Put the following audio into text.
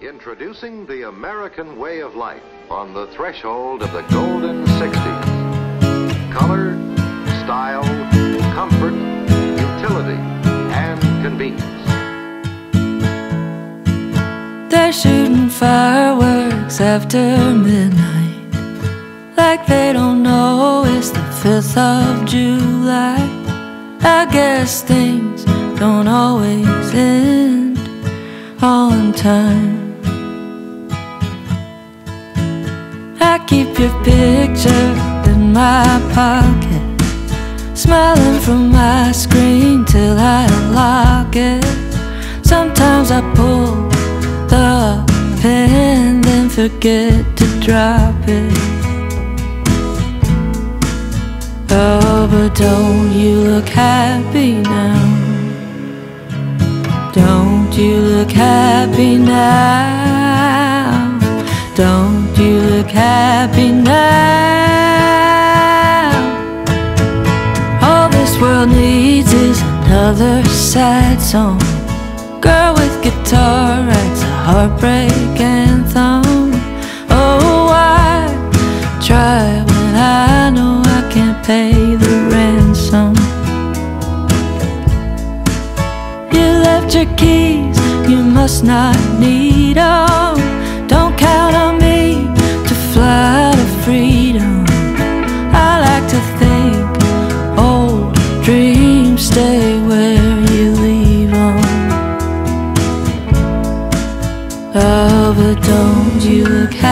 Introducing the American way of life on the threshold of the golden 60s. Color, style, comfort, utility, and convenience. They're shooting fireworks after midnight Like they don't know it's the 5th of July I guess things don't always end on time I keep your picture in my pocket Smiling from my screen till I unlock it. Sometimes I pull the pen Then forget to drop it. Oh, but don't you look happy now? Don't you look happy now look happy now All this world needs is another sad song. Girl with guitar writes a heartbreak anthem Oh, why try when I know I can't pay the ransom? You left your keys, you must not need them don't you look happy